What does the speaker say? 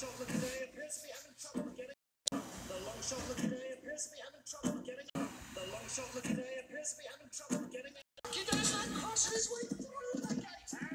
shot today appears to be having trouble getting up. The long shot look today appears to be having trouble getting up. The long shot look today appears to be having trouble getting up. He does not cross his way.